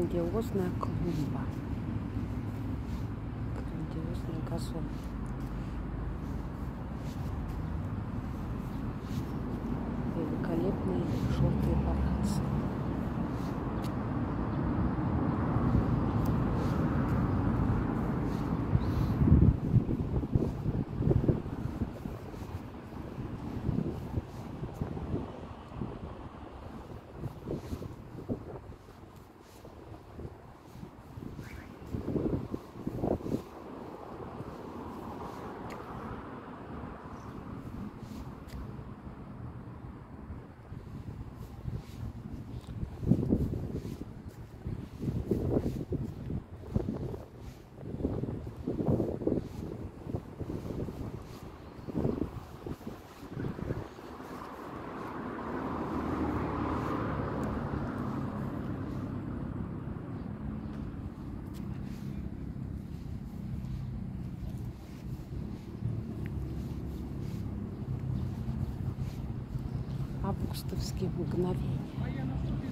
Грандиозная клумба. Грандиозный газон. Великолепные желтые бархатцы. Августовские мгновения.